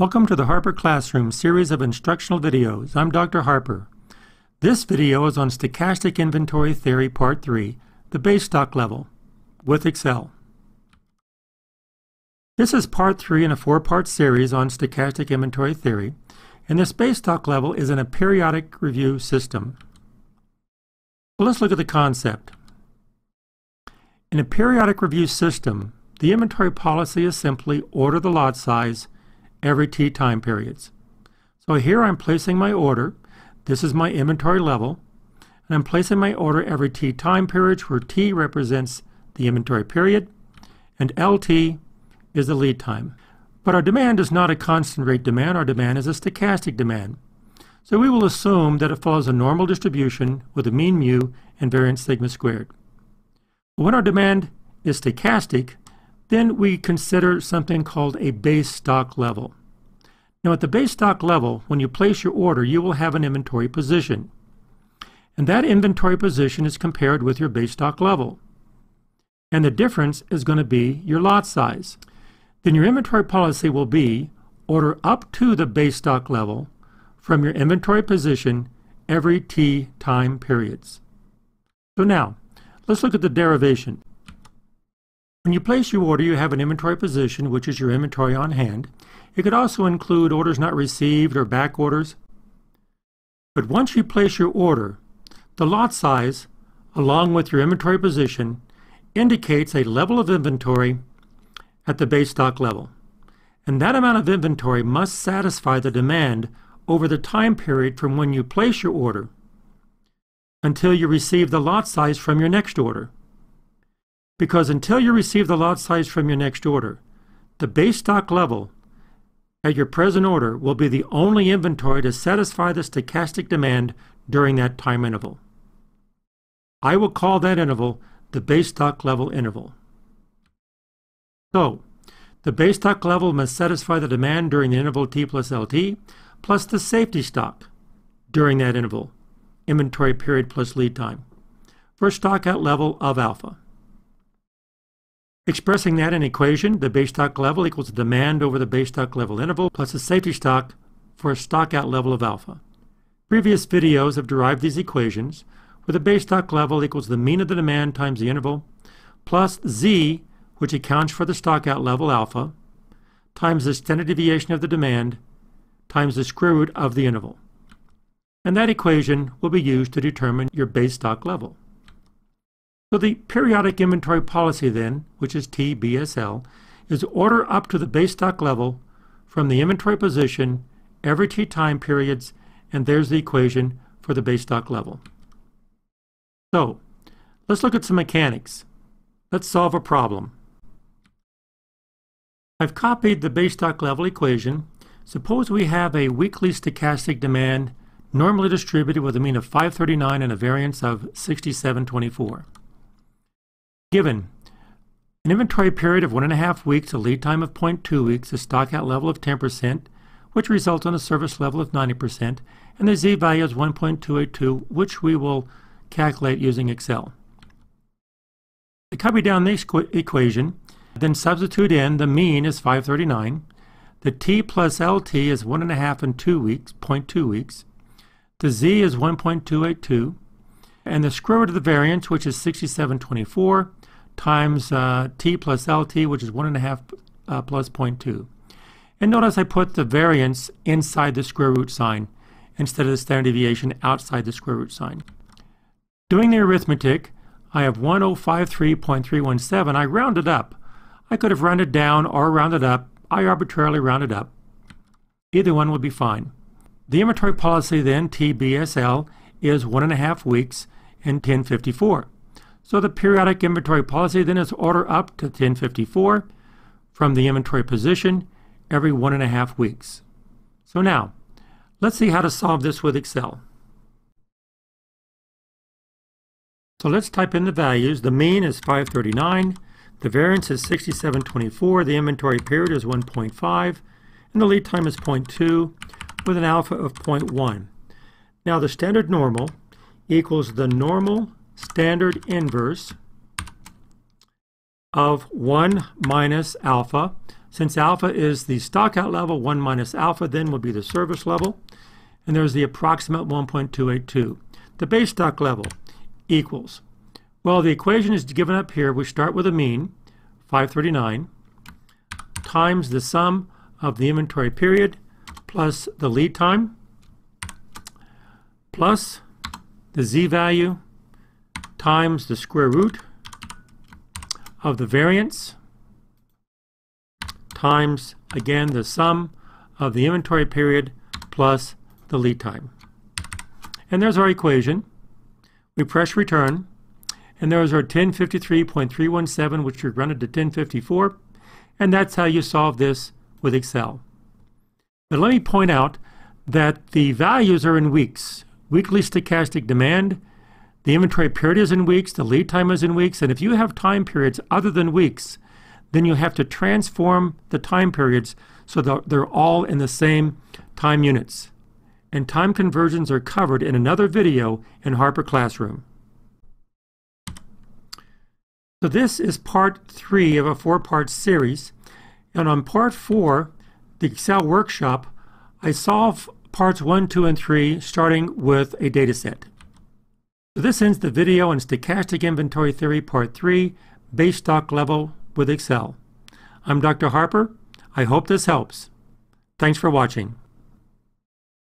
Welcome to the Harper Classroom series of instructional videos. I'm Dr. Harper. This video is on Stochastic Inventory Theory Part 3, the base stock level, with Excel. This is Part 3 in a four-part series on Stochastic Inventory Theory, and this base stock level is in a periodic review system. Well, let's look at the concept. In a periodic review system, the inventory policy is simply order the lot size every t time periods. So here I'm placing my order. This is my inventory level. And I'm placing my order every t time periods where t represents the inventory period and LT is the lead time. But our demand is not a constant rate demand. Our demand is a stochastic demand. So we will assume that it follows a normal distribution with a mean mu and variance sigma squared. When our demand is stochastic, then we consider something called a base stock level. Now at the base stock level, when you place your order, you will have an inventory position. And that inventory position is compared with your base stock level. And the difference is going to be your lot size. Then your inventory policy will be order up to the base stock level from your inventory position every t time periods. So now, let's look at the derivation. When you place your order, you have an inventory position, which is your inventory on hand. It could also include orders not received or back orders. But once you place your order, the lot size, along with your inventory position, indicates a level of inventory at the base stock level. And that amount of inventory must satisfy the demand over the time period from when you place your order until you receive the lot size from your next order. Because until you receive the lot size from your next order, the base stock level at your present order will be the only inventory to satisfy the stochastic demand during that time interval. I will call that interval the base stock level interval. So, the base stock level must satisfy the demand during the interval T plus LT plus the safety stock during that interval, inventory period plus lead time, for stockout level of alpha. Expressing that in equation, the base stock level equals the demand over the base stock level interval plus the safety stock for a stockout level of alpha. Previous videos have derived these equations where the base stock level equals the mean of the demand times the interval plus z, which accounts for the stockout level alpha, times the standard deviation of the demand times the square root of the interval. And that equation will be used to determine your base stock level. So the periodic inventory policy then, which is TBSL, is order up to the base stock level from the inventory position every T time periods, and there's the equation for the base stock level. So, let's look at some mechanics. Let's solve a problem. I've copied the base stock level equation. Suppose we have a weekly stochastic demand normally distributed with a mean of 539 and a variance of 6724. Given an inventory period of one and a half weeks, a lead time of 0.2 weeks, a stockout level of 10%, which results in a service level of 90%, and the z value is 1.282, which we will calculate using Excel. To copy down this equation, then substitute in the mean is 539, the t plus lt is 1.5 and 2 weeks, 0.2 weeks, the z is 1.282, and the square root of the variance, which is 6724, times uh, t plus lt, which is 1.5 uh, plus 0.2. And notice I put the variance inside the square root sign instead of the standard deviation outside the square root sign. Doing the arithmetic, I have 1053.317. I rounded up. I could have rounded down or rounded up. I arbitrarily rounded up. Either one would be fine. The inventory policy then, TBSL, is one and a half weeks and 1054. So the periodic inventory policy then is order up to 1054 from the inventory position every one and a half weeks. So now, let's see how to solve this with Excel. So let's type in the values. The mean is 539, the variance is 6724, the inventory period is 1.5, and the lead time is 0.2 with an alpha of 0.1. Now the standard normal equals the normal standard inverse of 1 minus alpha Since alpha is the stockout level, 1 minus alpha then will be the service level. And there's the approximate 1.282. The base stock level equals, well, the equation is given up here. We start with a mean, 539, times the sum of the inventory period plus the lead time plus the z value times the square root of the variance times, again, the sum of the inventory period plus the lead time. And there's our equation. We press return, and there's our 1053.317, which we run it to 1054, and that's how you solve this with Excel. But let me point out that the values are in weeks. Weekly stochastic demand, the inventory period is in weeks, the lead time is in weeks, and if you have time periods other than weeks, then you have to transform the time periods so that they're all in the same time units. And time conversions are covered in another video in Harper Classroom. So this is part three of a four-part series. And on part four, the Excel workshop, I solve parts one, two, and three, starting with a data set. So this ends the video on stochastic inventory theory, part three, base stock level with Excel. I'm Dr. Harper. I hope this helps. Thanks for watching.